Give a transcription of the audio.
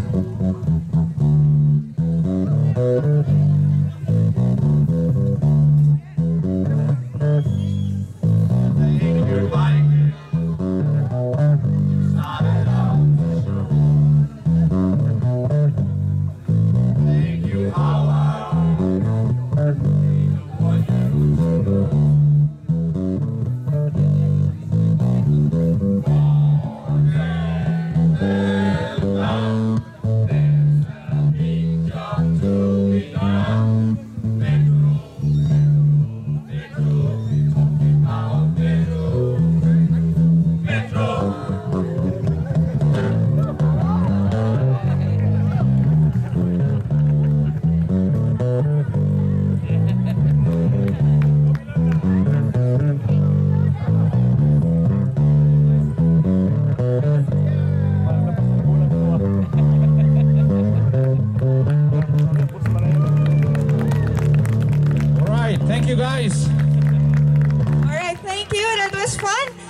Thank you. Thank you, guys. All right, thank you. That was fun.